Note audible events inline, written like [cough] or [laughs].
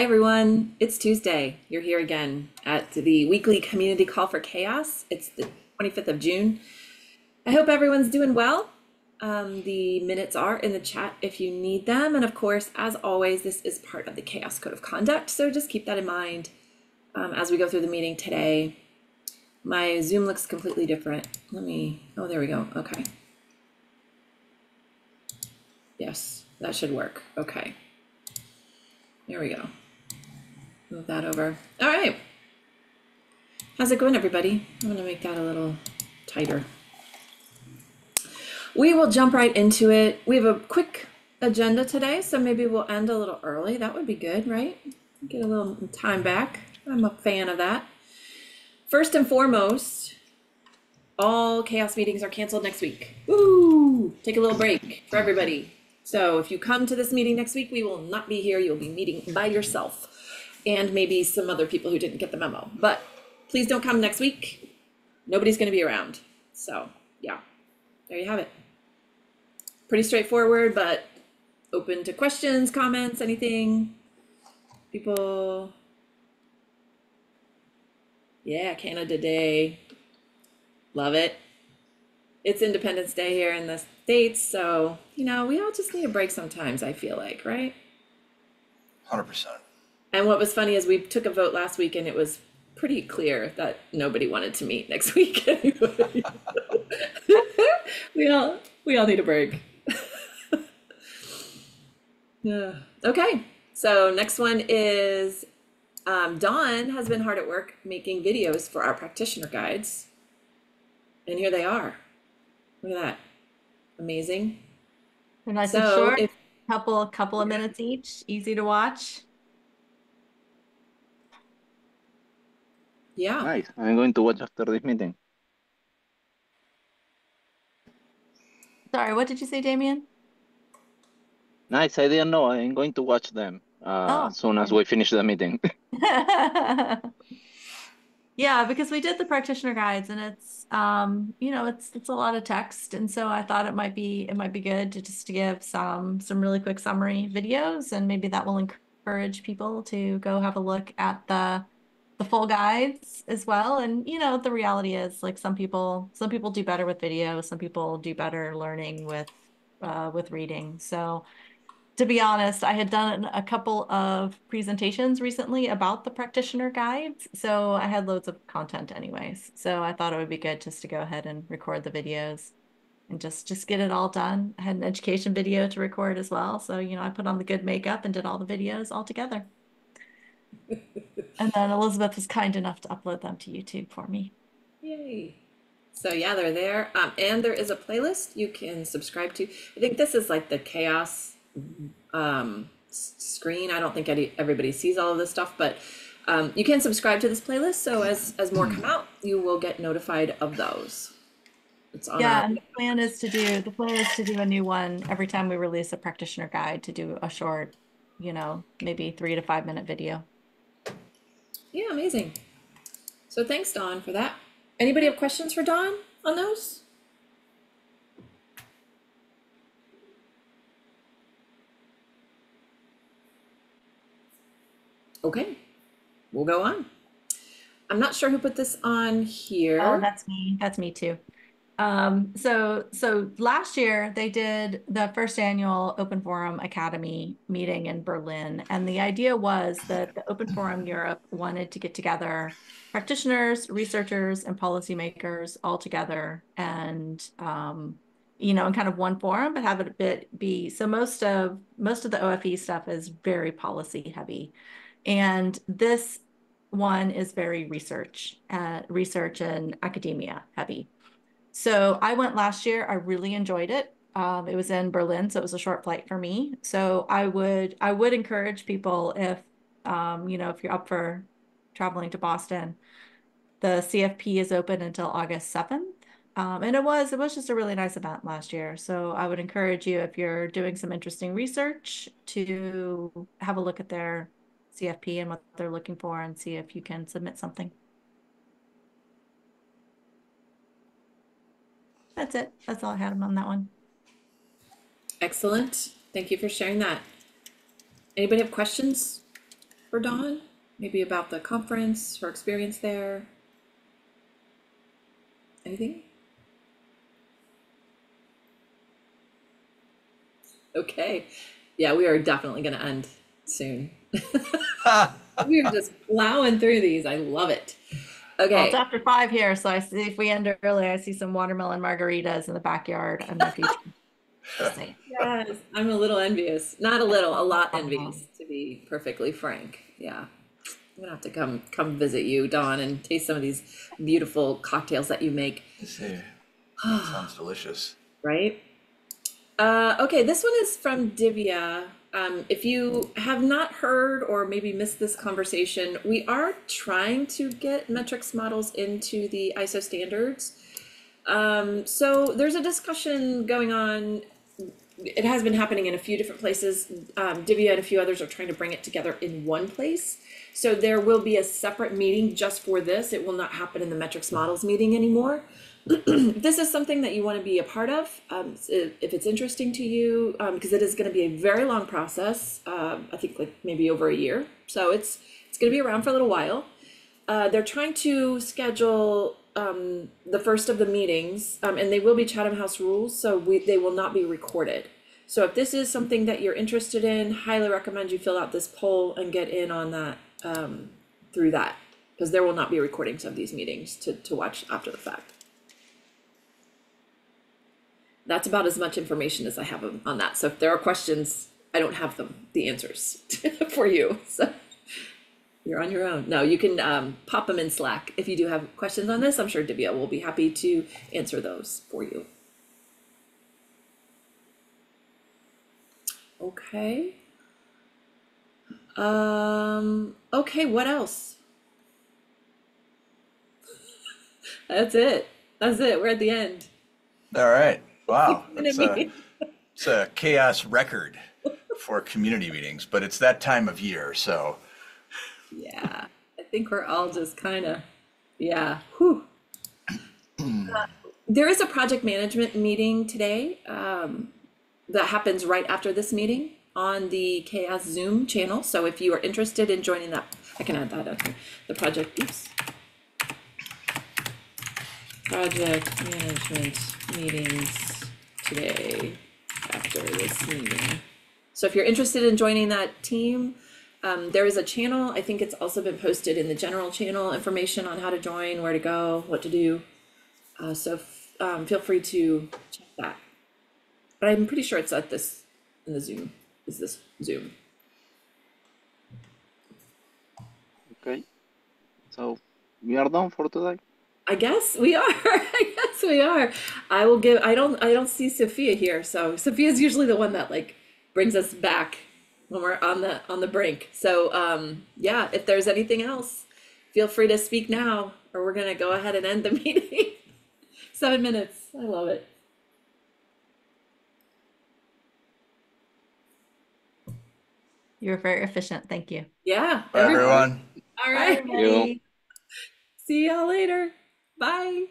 Hi, everyone. It's Tuesday. You're here again at the weekly community call for CHAOSS. It's the 25th of June. I hope everyone's doing well. Um, the minutes are in the chat if you need them. And of course, as always, this is part of the CHAOSS Code of Conduct. So just keep that in mind um, as we go through the meeting today. My Zoom looks completely different. Let me, oh, there we go. Okay. Yes, that should work. Okay. There we go. Move that over. All right. How's it going, everybody? I'm gonna make that a little tighter. We will jump right into it. We have a quick agenda today, so maybe we'll end a little early. That would be good, right? Get a little time back. I'm a fan of that. First and foremost, all CHAOSS meetings are canceled next week. Woo! Take a little break for everybody. So if you come to this meeting next week, we will not be here. You'll be meeting by yourself and maybe some other people who didn't get the memo. But please don't come next week. Nobody's going to be around. So, yeah, there you have it. Pretty straightforward, but open to questions, comments, anything. People. Yeah, Canada Day. Love it. It's Independence Day here in the States, so, you know, we all just need a break sometimes, I feel like, right? Hundred percent. And what was funny is we took a vote last week and it was pretty clear that nobody wanted to meet next [laughs] week anyway. [laughs] we all we all need a break. [laughs] yeah. Okay. So next one is um, Dawn has been hard at work making videos for our practitioner guides. And here they are. Look at that. Amazing. They're nice and short, if couple couple of minutes each, easy to watch. Yeah. Nice. I'm going to watch after this meeting. Sorry, what did you say, Damien? Nice. I didn't know. I'm going to watch them uh, Oh, as soon as we finish the meeting. [laughs] Yeah, because we did the practitioner guides and it's um, you know, it's it's a lot of text. And so I thought it might be it might be good to just to give some some really quick summary videos and maybe that will encourage people to go have a look at the the full guides as well. And you know, the reality is like some people some people do better with video, some people do better learning with uh with reading. So to be honest, I had done a couple of presentations recently about the practitioner guides, so I had loads of content anyways. So I thought it would be good just to go ahead and record the videos and just just get it all done. I had an education video to record as well, so you know, I put on the good makeup and did all the videos all together. [laughs] And then Elizabeth was kind enough to upload them to YouTube for me. Yay. So yeah, they're there. Um, and there is a playlist you can subscribe to. I think this is like the CHAOSS um, screen. I don't think any, everybody sees all of this stuff, but um, you can subscribe to this playlist. So as as more come out, you will get notified of those. It's on Yeah, our, and the plan is to do the plan is to do a new one every time we release a practitioner guide to do a short, you know, maybe three to five minute video. Yeah, amazing. So thanks, Dawn, for that. Anybody have questions for Dawn on those? Okay, we'll go on. I'm not sure who put this on here. Oh, that's me. That's me too. Um, so so last year they did the first annual Open Forum Academy meeting in Berlin, and the idea was that the Open Forum Europe wanted to get together practitioners, researchers, and policymakers all together and um, you know, in kind of one forum, but have it a bit be so most of most of the OFE stuff is very policy heavy. And this one is very research, uh, research and academia heavy. So I went last year. I really enjoyed it. Um, it was in Berlin, so it was a short flight for me. So I would I would encourage people if um, you know if you're up for traveling to Boston, the CFP is open until August 7th. Um, and it was it was just a really nice event last year. So I would encourage you if you're doing some interesting research to have a look at their CFP and what they're looking for and see if you can submit something. That's it. That's all I had on that one. Excellent. Thank you for sharing that. Anybody have questions? for Dawn? Maybe about the conference, her experience there? Anything? Okay, yeah, we are definitely gonna end soon. [laughs] [laughs] We are just plowing through these. I love it. Well, Okay, it's after five here, so I see if we end early, I see some watermelon margaritas in the backyard [laughs] in the future. Just saying. yes, I'm a little envious. Not a little, a lot envious, to be perfectly frank. Yeah. I'm gonna have to come come visit you, Dawn, and taste some of these beautiful cocktails that you make. See, [sighs] sounds delicious. right? Uh, okay, this one is from Divya. Um, if you have not heard or maybe missed this conversation, we are trying to get metrics models into the ISO standards. Um, so there's a discussion going on. It has been happening in a few different places. Um, Divya and a few others are trying to bring it together in one place. So there will be a separate meeting just for this. It will not happen in the metrics models meeting anymore [clears throat] this is something that you want to be a part of, um, if it's interesting to you, um, because it is going to be a very long process. Um, I think like maybe over a year, so it's it's going to be around for a little while. Uh, they're trying to schedule um, the first of the meetings, um, and they will be Chatham House rules, so we they will not be recorded. So if this is something that you're interested in, highly recommend you fill out this poll and get in on that um, through that, because there will not be recordings of these meetings to to watch after the fact that's about as much information as I have on that. So if there are questions, I don't have them, the answers [laughs] for you. So you're on your own. No, you can um, pop them in Slack. If you do have questions on this, I'm sure Divya will be happy to answer those for you. Okay. Um, okay, what else? [laughs] That's it. That's it. We're at the end. All right. Wow. [laughs] Gonna That's a, it's a CHAOSS record for community meetings, but it's that time of year, so Yeah, I think we're all just kind of, yeah, whew. Uh, There is a project management meeting today, um, that happens right after this meeting on the CHAOSS Zoom channel. So if you are interested in joining that, I can add that up here, the project, oops. Project management meetings today after this meeting. So if you're interested in joining that team, um, there is a channel, I think it's also been posted in the general channel, information on how to join, where to go, what to do. Uh, so, f- um, feel free to check that. But I'm pretty sure it's at this, in the Zoom, is this Zoom. Okay. So we are done for today. I guess we are, [laughs] I guess we are. I will give, I don't, I don't see Sophia here, so Sophia's usually the one that like brings us back when we're on the, on the brink. So, um, yeah, if there's anything else, feel free to speak now, or we're gonna go ahead and end the [laughs] meeting. Seven minutes, I love it. You were very efficient. Thank you. Yeah. bye everyone. All right. Bye, see y'all later. Bye.